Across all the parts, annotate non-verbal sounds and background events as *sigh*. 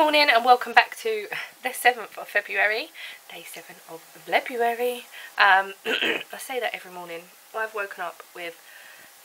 morning and welcome back to the 7th of February, day 7 of February. Um, *clears throat* I say that every morning. I've woken up with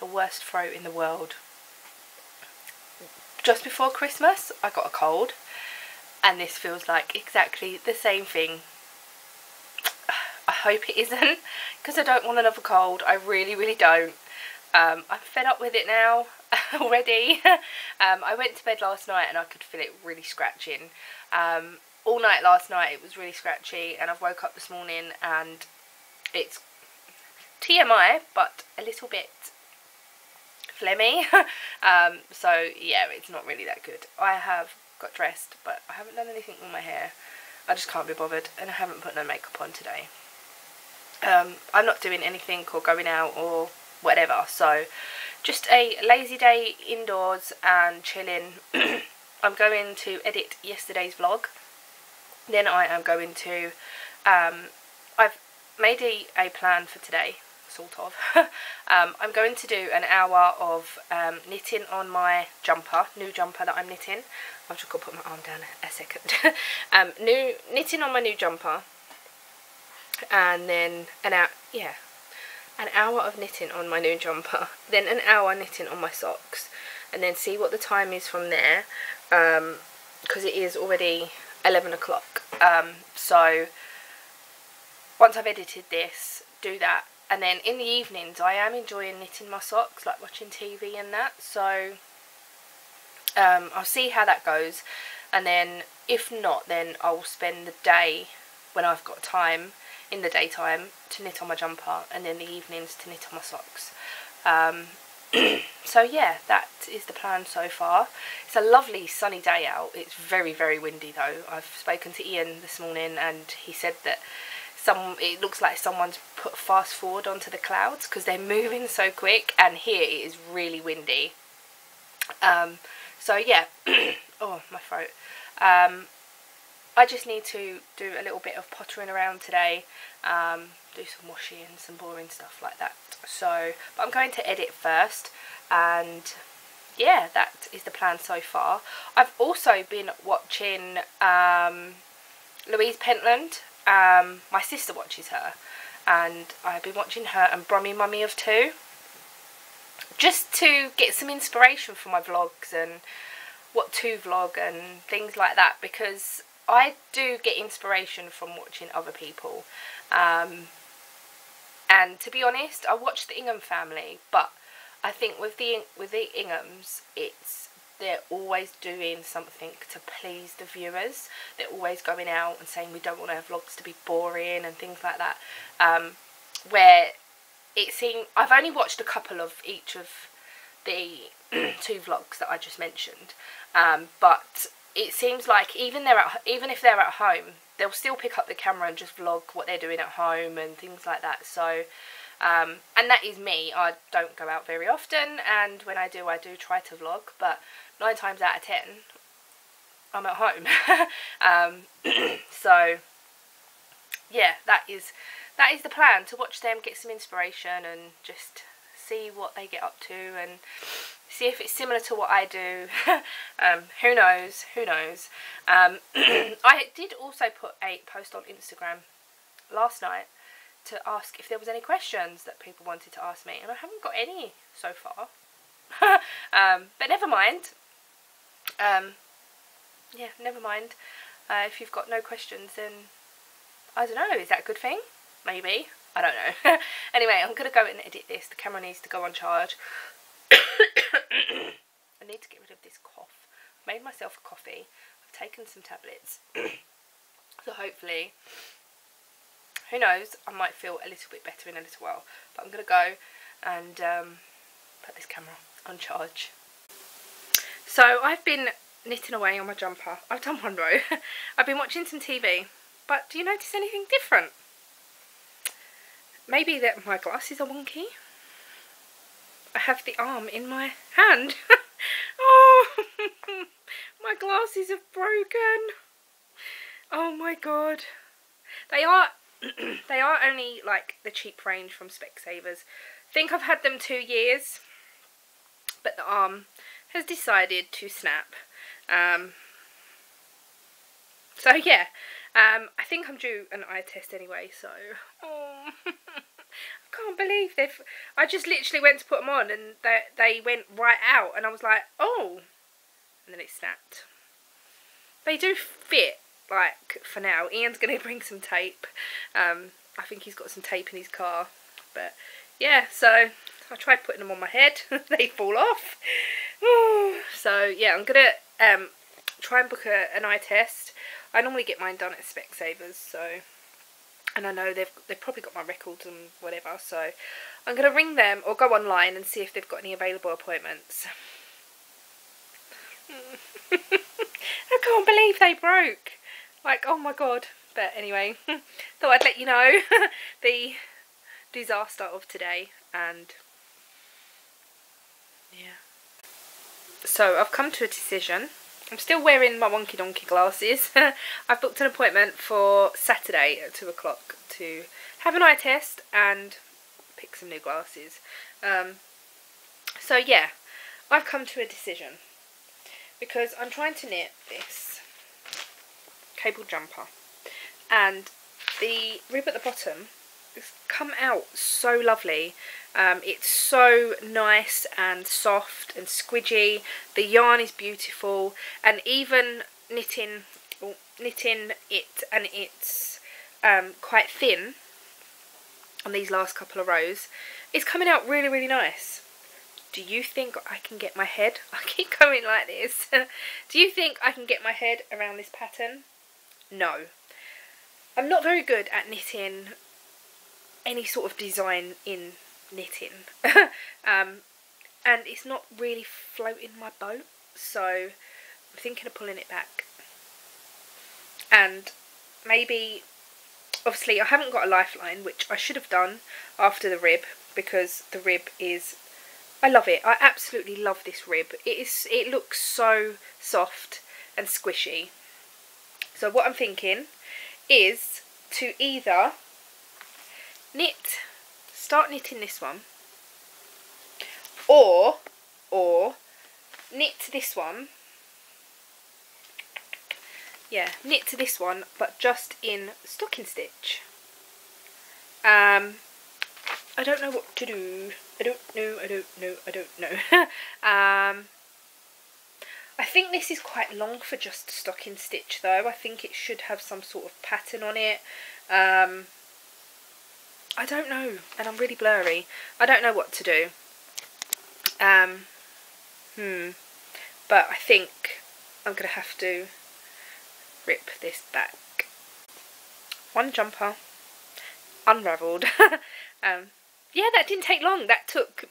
the worst throat in the world. Just before Christmas I got a cold and this feels like exactly the same thing. *sighs* I hope it isn't because I don't want another cold. I really, really don't. Um, I'm fed up with it now. *laughs* already. *laughs* um, I went to bed last night and I could feel it really scratching. Um, all night last night it was really scratchy and I've woke up this morning and it's TMI but a little bit phlegmy. *laughs* um, so yeah, it's not really that good. I have got dressed but I haven't done anything with my hair. I just can't be bothered and I haven't put no makeup on today. Um, I'm not doing anything or going out or whatever so just a lazy day indoors and chilling. *clears throat* I'm going to edit yesterday's vlog. Then I am going to, um, I've made a, a plan for today, sort of. *laughs* um, I'm going to do an hour of um, knitting on my jumper, new jumper that I'm knitting. I've just got to put my arm down a, a second. *laughs* um, new Knitting on my new jumper. And then an hour, yeah, an hour of knitting on my new jumper, then an hour knitting on my socks, and then see what the time is from there, because um, it is already 11 o'clock. Um, so once I've edited this, do that, and then in the evenings I am enjoying knitting my socks, like watching TV and that, so um, I'll see how that goes, and then if not, then I'll spend the day when I've got time in the daytime to knit on my jumper and in the evenings to knit on my socks. Um, *clears throat* so yeah, that is the plan so far. It's a lovely sunny day out. It's very, very windy though. I've spoken to Ian this morning and he said that some it looks like someone's put fast forward onto the clouds because they're moving so quick and here it is really windy. Um, so yeah, *clears throat* oh my throat. Um, I just need to do a little bit of pottering around today, um, do some washing and some boring stuff like that. So, but I'm going to edit first and yeah, that is the plan so far. I've also been watching um, Louise Pentland. Um, my sister watches her and I've been watching her and Brummy Mummy of Two just to get some inspiration for my vlogs and what to vlog and things like that because I do get inspiration from watching other people. Um, and to be honest, I watch the Ingham family, but I think with the with the Inghams, it's they're always doing something to please the viewers. They're always going out and saying we don't want our vlogs to be boring and things like that. Um, where it seems I've only watched a couple of each of the *clears throat* two vlogs that I just mentioned, um, but it seems like even they're at, even if they're at home, they'll still pick up the camera and just vlog what they're doing at home and things like that. So, um, and that is me. I don't go out very often, and when I do, I do try to vlog. But nine times out of ten, I'm at home. *laughs* um, *clears throat* so, yeah, that is that is the plan to watch them, get some inspiration, and just see what they get up to and see if it's similar to what I do. *laughs* um, who knows? Who knows? Um, *clears throat* I did also put a post on Instagram last night to ask if there was any questions that people wanted to ask me, and I haven't got any so far. *laughs* um, but never mind. Um, yeah, never mind. Uh, if you've got no questions, then I don't know. Is that a good thing? Maybe. I don't know. *laughs* anyway, I'm going to go and edit this. The camera needs to go on charge. *coughs* *coughs* I need to get rid of this cough. I've made myself a coffee. I've taken some tablets. *coughs* so hopefully, who knows, I might feel a little bit better in a little while. But I'm going to go and um, put this camera on charge. So I've been knitting away on my jumper. I've done one row. *laughs* I've been watching some TV. But do you notice anything different? Maybe that my glasses are wonky. I have the arm in my hand. *laughs* oh, *laughs* my glasses have broken. Oh my god. They are *clears throat* they are only like the cheap range from Specsavers. I think I've had them two years, but the arm has decided to snap. Um, so yeah, um, I think I'm due an eye test anyway, so... Oh. I can't believe they've... I just literally went to put them on and they, they went right out and I was like, oh. And then it snapped. They do fit, like, for now. Ian's going to bring some tape. Um, I think he's got some tape in his car. But, yeah, so I tried putting them on my head. *laughs* they fall off. *sighs* so, yeah, I'm going to um, try and book a, an eye test. I normally get mine done at Specsavers, so and I know they've they've probably got my records and whatever, so I'm gonna ring them or go online and see if they've got any available appointments. *laughs* I can't believe they broke. Like, oh my god. But anyway, *laughs* thought I'd let you know *laughs* the disaster of today and yeah. So I've come to a decision. I'm still wearing my wonky donkey glasses. *laughs* I've booked an appointment for Saturday at 2 o'clock to have an eye test and pick some new glasses. Um, so yeah, I've come to a decision because I'm trying to knit this cable jumper and the rib at the bottom has come out so lovely um, it's so nice and soft and squidgy. The yarn is beautiful and even knitting knitting it and it's um, quite thin on these last couple of rows it's coming out really really nice. Do you think I can get my head, *laughs* I keep going like this, *laughs* do you think I can get my head around this pattern? No. I'm not very good at knitting any sort of design in knitting. *laughs* Um, and it's not really floating my boat so I'm thinking of pulling it back. And maybe obviously I haven't got a lifeline which I should have done after the rib because the rib is I love it. I absolutely love this rib. It is it looks so soft and squishy. So what I'm thinking is to either knit. Start knitting this one. Or or knit this one. Yeah knit to this one but just in stocking stitch. Um I don't know what to do. I don't know I don't know I don't know. *laughs* Um I think this is quite long for just stocking stitch though. I think it should have some sort of pattern on it. Um I don't know, and I'm really blurry. I don't know what to do. Um, hmm. But I think I'm going to have to rip this back. One jumper, unravelled. *laughs* um, yeah, that didn't take long. That took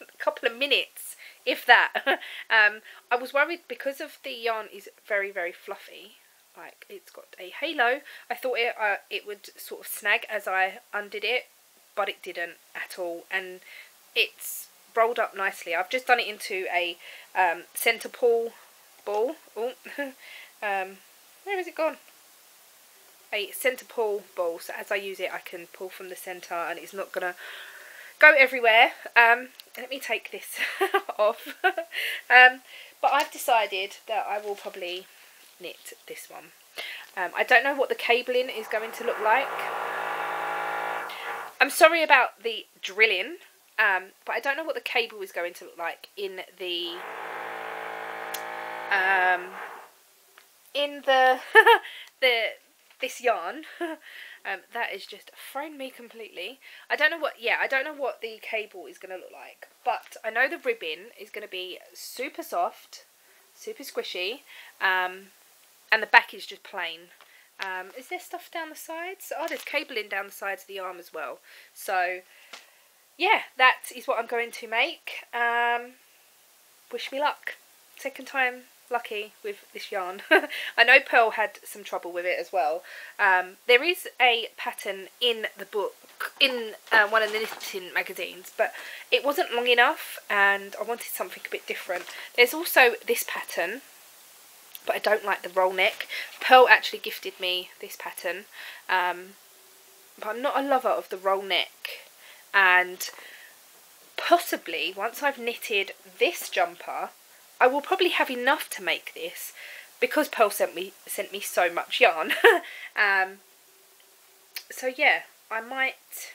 a couple of minutes, if that. *laughs* um, I was worried because of the yarn is very, very fluffy like it's got a halo. I thought it uh, it would sort of snag as I undid it, but it didn't at all, and it's rolled up nicely. I've just done it into a um, centre pull ball. *laughs* Oh, um, where has it gone? A centre pull ball. So as I use it, I can pull from the centre, and it's not gonna go everywhere. Um, let me take this *laughs* off. *laughs* um, but I've decided that I will probably knit this one. Um, I don't know what the cabling is going to look like. I'm sorry about the drilling, um, but I don't know what the cable is going to look like in the um, in the *laughs* the this yarn. *laughs* um, that is just thrown me completely. I don't know what, yeah, I don't know what the cable is going to look like, but I know the ribbon is going to be super soft, super squishy, um, and the back is just plain. Um, is there stuff down the sides? Oh, there's cabling down the sides of the arm as well. So, yeah, that is what I'm going to make. Um, wish me luck. Second time lucky with this yarn. *laughs* I know Pearl had some trouble with it as well. Um, there is a pattern in the book, in uh, one of the knitting magazines, but it wasn't long enough and I wanted something a bit different. There's also this pattern but I don't like the roll neck. Pearl actually gifted me this pattern, um, but I'm not a lover of the roll neck. And possibly, once I've knitted this jumper, I will probably have enough to make this, because Pearl sent me sent me so much yarn. *laughs* um, so yeah, I might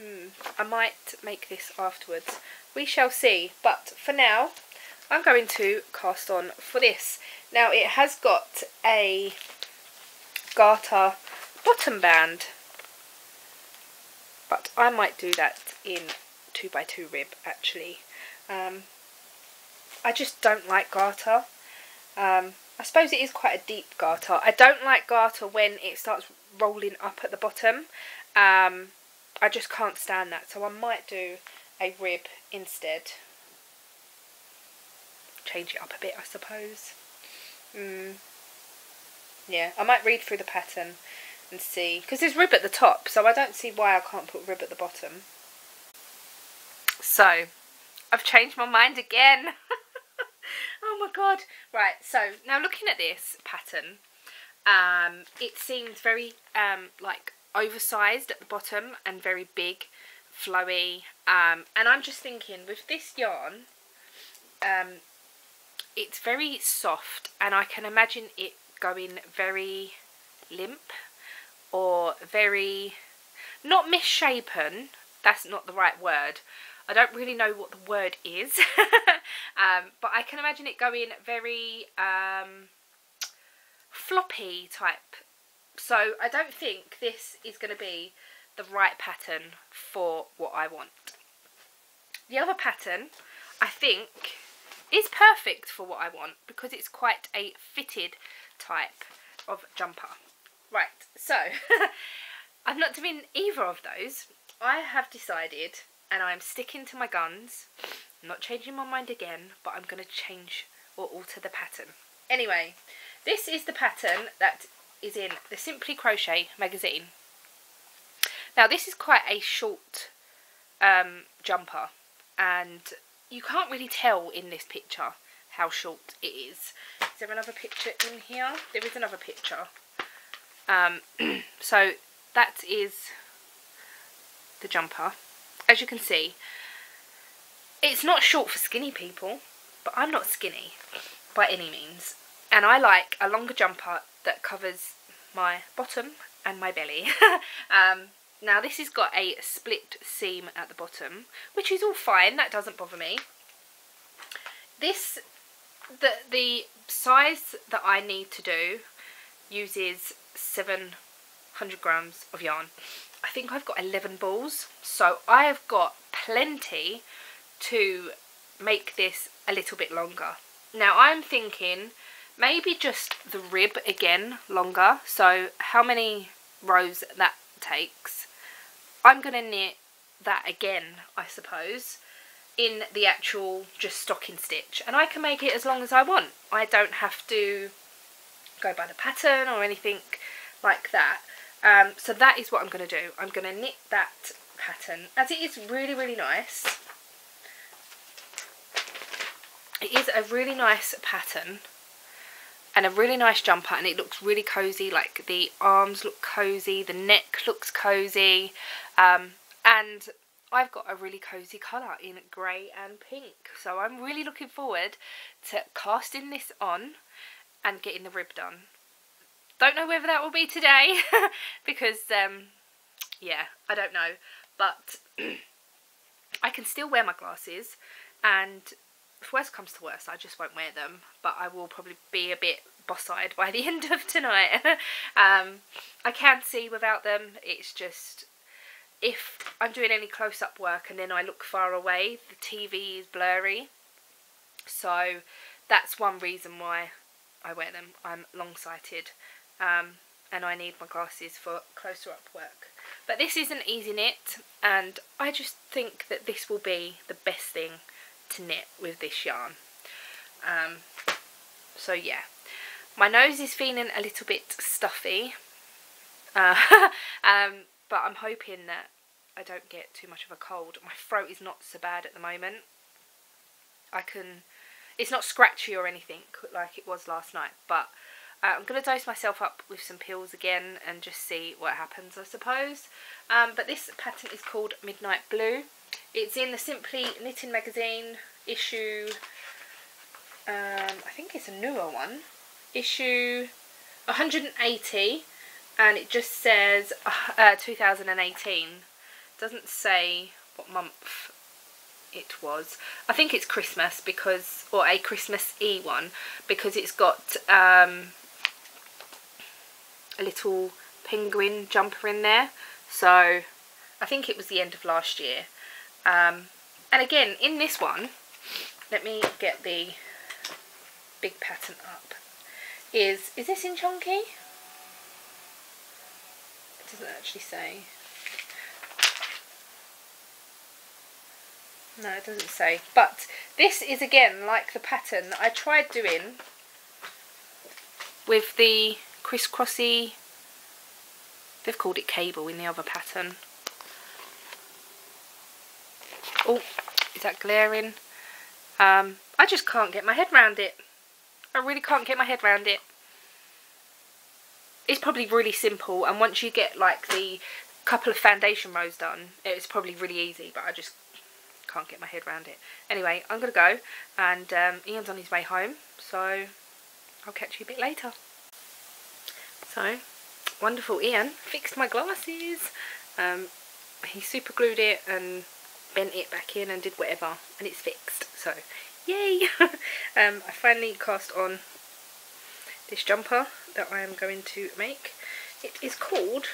hmm, I might make this afterwards. We shall see. But for now, I'm going to cast on for this. Now it has got a garter bottom band but I might do that in 2x2 rib actually. Um, I just don't like garter. Um, I suppose it is quite a deep garter. I don't like garter when it starts rolling up at the bottom. Um, I just can't stand that. So I might do a rib instead. Change it up a bit, I suppose. Mm. Yeah, I might read through the pattern and see. Because there's rib at the top, so I don't see why I can't put rib at the bottom. So, I've changed my mind again. *laughs* oh my god. Right, so now looking at this pattern, um, it seems very um, like oversized at the bottom and very big, flowy. Um, and I'm just thinking with this yarn, um, it's very soft and I can imagine it going very limp or very, not misshapen, that's not the right word. I don't really know what the word is, *laughs* um, but I can imagine it going very um, floppy type. So I don't think this is going to be the right pattern for what I want. The other pattern, I think, is perfect for what I want because it's quite a fitted type of jumper. Right, so *laughs* I'm not doing either of those. I have decided, and I'm sticking to my guns. I'm not changing my mind again, but I'm going to change or alter the pattern. Anyway, this is the pattern that is in the Simply Crochet magazine. Now this is quite a short um, jumper and you can't really tell in this picture how short it is. Is there another picture in here? There is another picture. Um, *clears throat* so that is the jumper. As you can see, it's not short for skinny people, but I'm not skinny by any means. And I like a longer jumper that covers my bottom and my belly. *laughs* um, now this has got a split seam at the bottom, which is all fine, that doesn't bother me. This, the, the size that I need to do uses 700 grams of yarn. I think I've got 11 balls, so I have got plenty to make this a little bit longer. Now I'm thinking maybe just the rib again longer, so how many rows that takes. I'm going to knit that again, I suppose, in the actual just stocking stitch. And I can make it as long as I want. I don't have to go by the pattern or anything like that. Um, so that is what I'm going to do. I'm going to knit that pattern as it is really, really nice. It is a really nice pattern and a really nice jumper and it looks really cozy like the arms look cozy the neck looks cozy um, and I've got a really cozy colour in grey and pink so I'm really looking forward to casting this on and getting the rib done don't know whether that will be today *laughs* because, um, yeah, I don't know. But *clears throat* I can still wear my glasses and if worst comes to worst, I just won't wear them. But I will probably be a bit boss-eyed by the *laughs* end of tonight. *laughs* um, I can see without them. It's just if I'm doing any close-up work and then I look far away, the TV is blurry. So that's one reason why I wear them. I'm long-sighted um, and I need my glasses for closer up work. But this is an easy knit and I just think that this will be the best thing to knit with this yarn. Um, so yeah, my nose is feeling a little bit stuffy, uh, *laughs* um, but I'm hoping that I don't get too much of a cold. My throat is not so bad at the moment. I can, it's not scratchy or anything like it was last night, but uh, I'm going to dose myself up with some pills again and just see what happens I suppose. Um, but this pattern is called Midnight Blue. It's in the Simply Knitting Magazine issue um, I think it's a newer one, issue 180 and it just says uh, 2018 doesn't say what month it was. I think it's Christmas because or a Christmas E one because it's got um, a little penguin jumper in there. So I think it was the end of last year. Um, and again in this one let me get the big pattern up is is this in chunky doesn't actually say. No, it doesn't say. But this is again like the pattern that I tried doing with the crisscrossy, they've called it cable in the other pattern. Oh, is that glaring? Um, I just can't get my head around it. I really can't get my head around it it's probably really simple and once you get like the couple of foundation rows done it's probably really easy but I just can't get my head around it. Anyway, I'm going to go and um, Ian's on his way home so I'll catch you a bit later. So, wonderful Ian fixed my glasses. Um, he super glued it and bent it back in and did whatever and it's fixed so yay *laughs* um, I finally cast on this jumper that I am going to make. It is called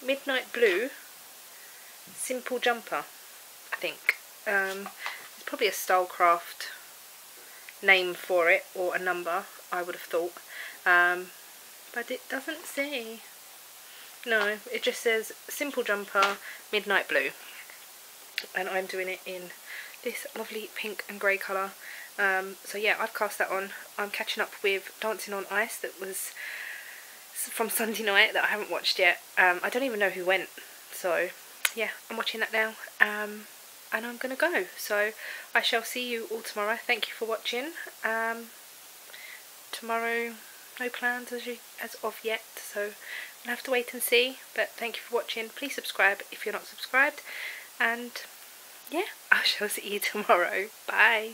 Midnight Blue Simple Jumper, I think. Um, it's probably a Stylecraft name for it, or a number, I would have thought. Um, but it doesn't say. No, it just says Simple Jumper Midnight Blue. And I'm doing it in this lovely pink and grey colour. Um, so yeah, I've cast that on. I'm catching up with Dancing on Ice that was from Sunday night that I haven't watched yet. Um, I don't even know who went. So yeah, I'm watching that now. Um, and I'm going to go. So I shall see you all tomorrow. Thank you for watching. Um, tomorrow, no plans as, you, as of yet. So I'll have to wait and see. But thank you for watching. Please subscribe if you're not subscribed. And yeah, *laughs* I shall see you tomorrow. Bye.